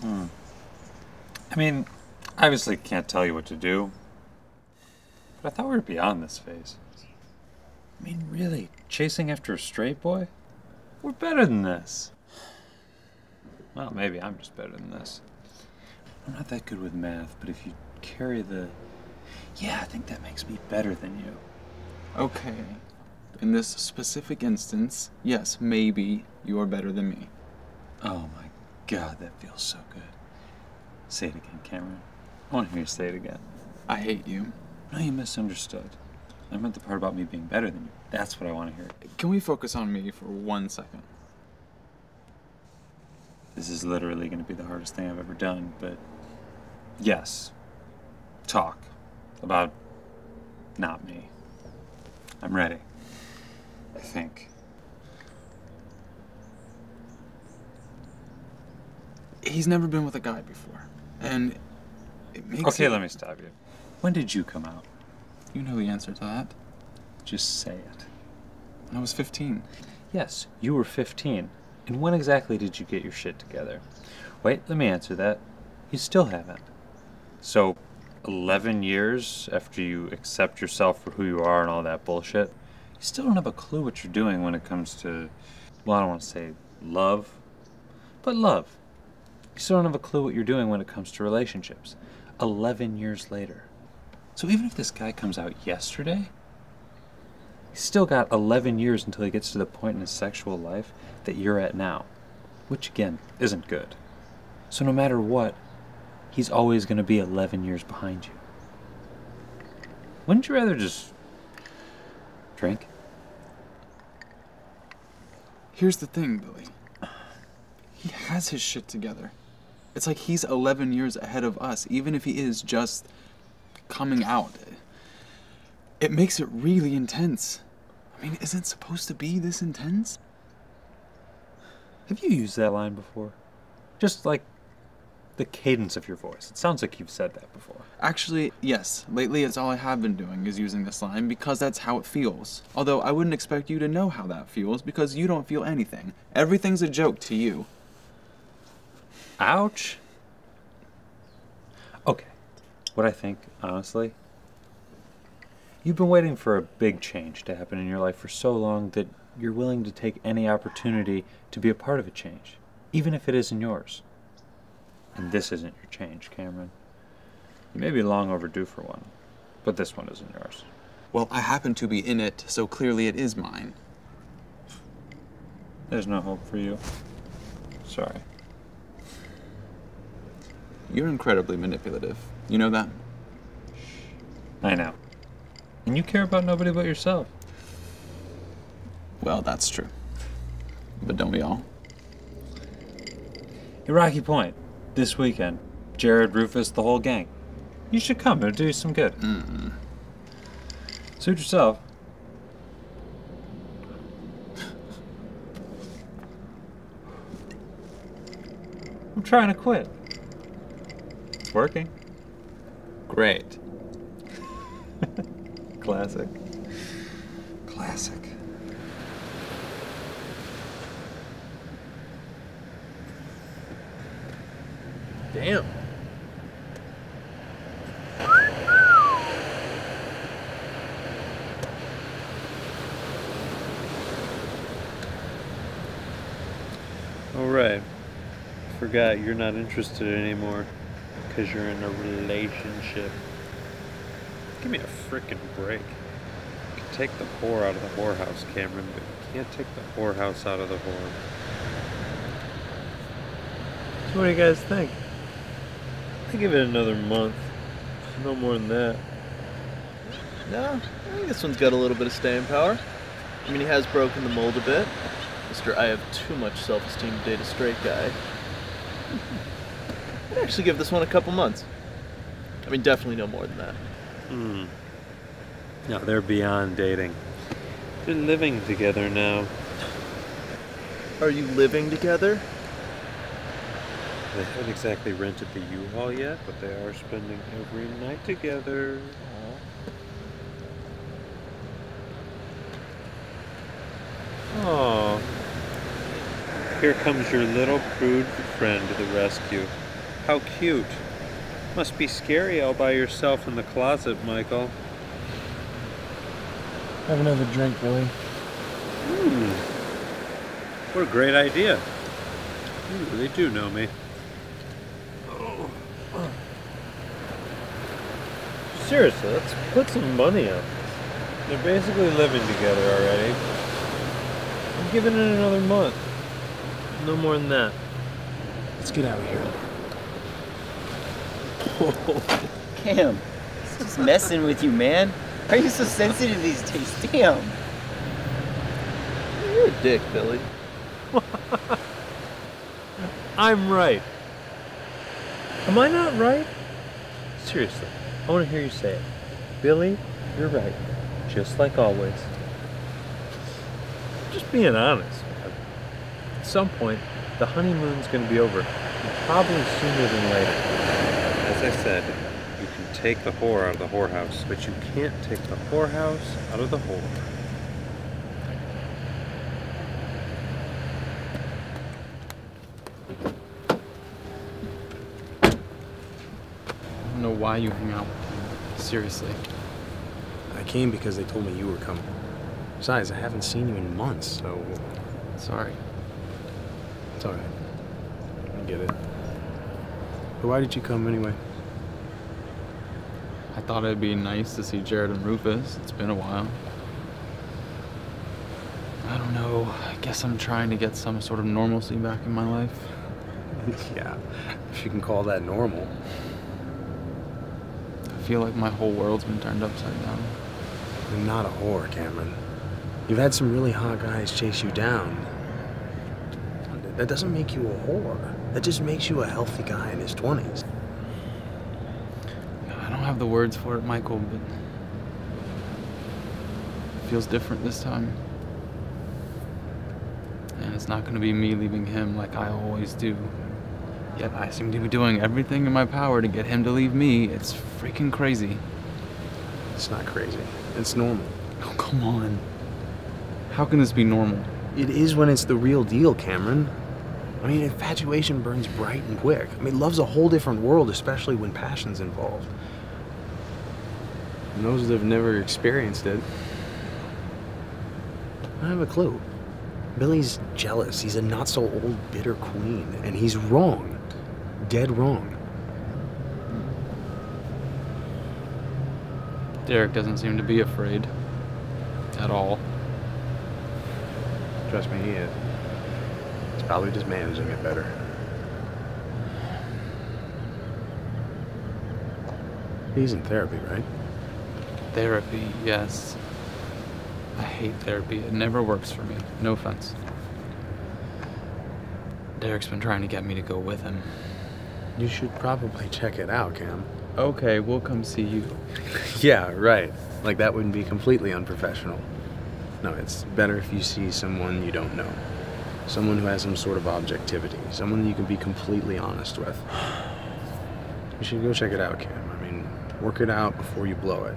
Hmm. I mean, I obviously can't tell you what to do. But I thought we were beyond this phase. I mean, really, chasing after a straight boy? We're better than this. Well, maybe I'm just better than this. I'm not that good with math, but if you carry the. Yeah, I think that makes me better than you. Okay. In this specific instance, yes, maybe you are better than me. Oh my god, that feels so good. Say it again, Cameron. I want to hear you say it again. I hate you. No, you misunderstood. I meant the part about me being better than you. That's what I want to hear. Can we focus on me for one second? This is literally going to be the hardest thing I've ever done, but yes. Talk about not me. I'm ready. I think. He's never been with a guy before. And it makes Okay, it- let me stop you. When did you come out? You know the answer to that. Just say it. When I was 15. Yes, you were 15. And when exactly did you get your shit together? Wait, let me answer that. You still haven't. So, 11 years after you accept yourself for who you are and all that bullshit, you still don't have a clue what you're doing when it comes to, well, I don't want to say love, but love. You still don't have a clue what you're doing when it comes to relationships. 11 years later. So, even if this guy comes out yesterday, He's still got 11 years until he gets to the point in his sexual life that you're at now, which again isn't good. So no matter what, he's always going to be 11 years behind you. Wouldn't you rather just drink? Here's the thing, Billy. He has his shit together. It's like he's 11 years ahead of us, even if he is just coming out. It makes it really intense. I mean, isn't it supposed to be this intense? Have you used that line before? Just like the cadence of your voice. It sounds like you've said that before. Actually, yes. Lately, it's all I have been doing is using this line because that's how it feels. Although I wouldn't expect you to know how that feels because you don't feel anything. Everything's a joke to you. Ouch. Okay. What I think, honestly, you've been waiting for a big change to happen in your life for so long that you're willing to take any opportunity to be a part of a change, even if it isn't yours. And this isn't your change, Cameron. You may be long overdue for one, but this one isn't yours. Well, I happen to be in it, so clearly it is mine. There's no hope for you. Sorry. You're incredibly manipulative. You know that? I know. And you care about nobody but yourself. Well, that's true. But don't we all? Hey, Rocky Point, this weekend. Jared, Rufus, the whole gang. You should come, it'll do you some good. Mm-hmm. Suit yourself. I'm trying to quit. It's working. Great. Classic. Classic. Damn. All right. Forgot you're not interested anymore because you're in a relationship. Give me a frickin' break. You can take the whore out of the whorehouse, Cameron, but you can't take the whorehouse out of the whore. So what do you guys think? I give it another month. No more than that. No, I think this one's got a little bit of staying power. I mean, he has broken the mold a bit. Mr. I have too much self-esteem to date a straight guy. I'd actually give this one a couple months. I mean, definitely no more than that. Hmm. No, they're beyond dating. Been living together now. Are you living together? They haven't exactly rented the U-Haul yet, but they are spending every night together. Oh. Here comes your little prude friend to the rescue. How cute. Must be scary all by yourself in the closet, Michael. Have another drink, Billy. Ooh. Hmm. What a great idea. Hmm, you really do know me. Seriously, let's put some money on this. They're basically living together already. I'm giving it another month. No more than that. Let's get out of here. Cam, he's just messing with you, man. Why are you so sensitive these days? Damn. You're a dick, Billy. I'm right. Am I not right? Seriously, I want to hear you say it. Billy, you're right. Just like always. Just being honest. At some point, the honeymoon's going to be over. Probably sooner than later. As I said, you can take the whore out of the whorehouse, but you can't take the whorehouse out of the whore. I don't know why you hang out with him. Seriously. I came because they told me you were coming. Besides, I haven't seen you in months, so Sorry. it's alright. I get it. But why did you come anyway? I thought it'd be nice to see Jared and Rufus. It's been a while. I don't know. I guess I'm trying to get some sort of normalcy back in my life. yeah, if you can call that normal. I feel like my whole world's been turned upside down. You're not a whore, Cameron. You've had some really hot guys chase you down. That doesn't make you a whore. That just makes you a healthy guy in his 20s. Have the words for it, Michael, but it feels different this time. And it's not going to be me leaving him like I always do. Yet I seem to be doing everything in my power to get him to leave me. It's freaking crazy. It's not crazy. It's normal. Oh, come on. How can this be normal? It is when it's the real deal, Cameron. I mean, infatuation burns bright and quick. I mean, love's a whole different world, especially when passion's involved. And those that have never experienced it, I have a clue. Billy's jealous. He's a not so old, bitter queen, and he's wrong. Dead wrong. Derek doesn't seem to be afraid. At all. Trust me, he is. He's probably just managing it better. He's in therapy, right? Therapy, yes. I hate therapy. It never works for me. No offense. Derek's been trying to get me to go with him. You should probably check it out, Cam. Okay, we'll come see you. Yeah, right. Like that wouldn't be completely unprofessional. No, it's better if you see someone you don't know. Someone who has some sort of objectivity. Someone you can be completely honest with. You should go check it out, Cam. I mean, work it out before you blow it.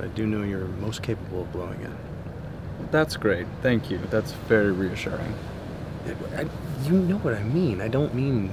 I do know you're most capable of blowing it. That's great. Thank you. That's very reassuring. I, you know what I mean. I don't mean